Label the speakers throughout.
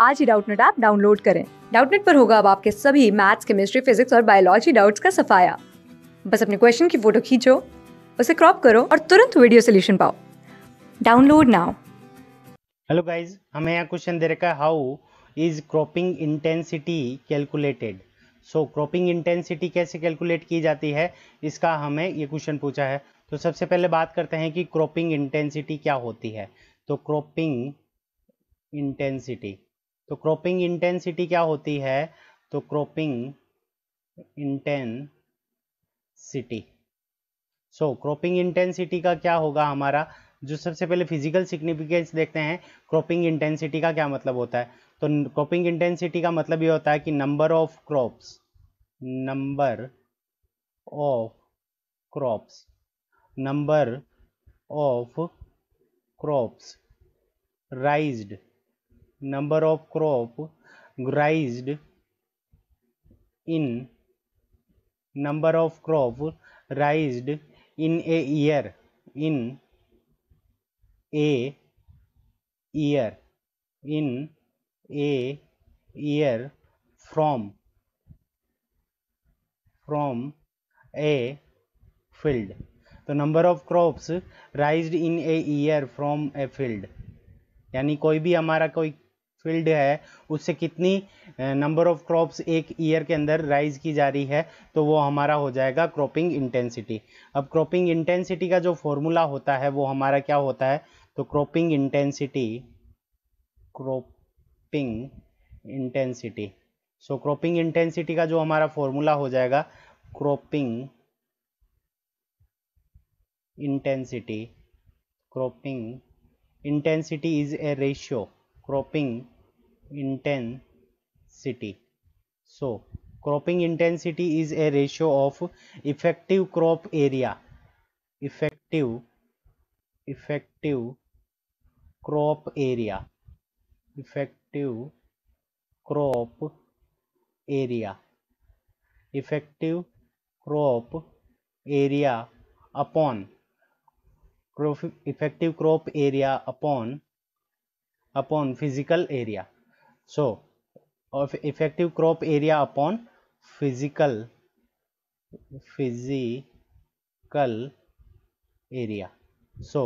Speaker 1: आज ही Doubtnut app download करें। डाउटनेट पर होगा अब आपके सभी मैथ्स, केमिस्ट्री, फिजिक्स और बायोलॉजी डाउट्स का सफाया। बस अपने क्वेश्चन की फ़ोटो खींचो, उसे क्रॉप करो और तुरंत वीडियो सोल्यूशन पाओ। Download now.
Speaker 2: हेलो गाइस, हमें यहाँ क्वेश्चन दे रखा है how is cropping intensity calculated so cropping intensity कैसे कैलकुलेट की जाती है? इसका हमें ये क्वेश्चन पूछा है। तो सबसे पहले बात करते हैं कि क्रॉपिंग इंटेंसिटी क्या होती है? तो क्रॉपिंग इंटेंसिटी तो क्रॉपिंग इंटेंसिटी क्या होती है? तो cropping intensity so cropping intensity का क्या होगा हमारा? जो सबसे पहले फ़िज़िकल सिग्निफिकेंस देखते हैं क्रॉपिंग इंटेंसिटी का क्या मतलब होता है? तो क्रॉपिंग इंटेंसिटी का मतलब ये होता है कि number of crops number of crops number of crops raised number of crop raised in number of crop raised in a year in a year in a year from from a field तो number of crops raised in a year from a field यानी कोई भी हमारा कोई field है, उससे कितनी number of crops एक ईयर के अंदर राइज की जा रही है तो वो हमारा हो जाएगा क्रॉपिंग इंटेंसिटी अब क्रॉपिंग इंटेंसिटी का जो फॉर्मूला होता है, वो हमारा क्या होता है? तो cropping intensity cropping intensity so cropping intensity का जो हमारा फॉर्मूला हो जाएगा cropping intensity cropping intensity is a ratio cropping intensity. So cropping intensity is a ratio of effective crop area. Effective effective crop area. Effective crop area. Effective crop area upon effective crop area upon upon physical area so of effective crop area upon physical physical area so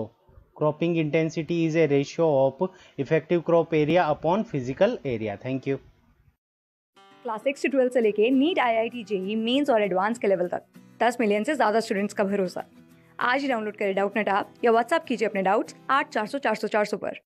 Speaker 2: cropping intensity is a ratio of effective crop area upon physical area thank you
Speaker 1: class six से twelfth से लेके NEET I I T JEE mains और advance के level तक दस million से ज़्यादा students का भरोसा आज ही डाउनलोड करें डाउट नेट आप या व्हाट्सअप कीजिए अपने डाउट्स आठ चार सौ चार सौ चार सौ पर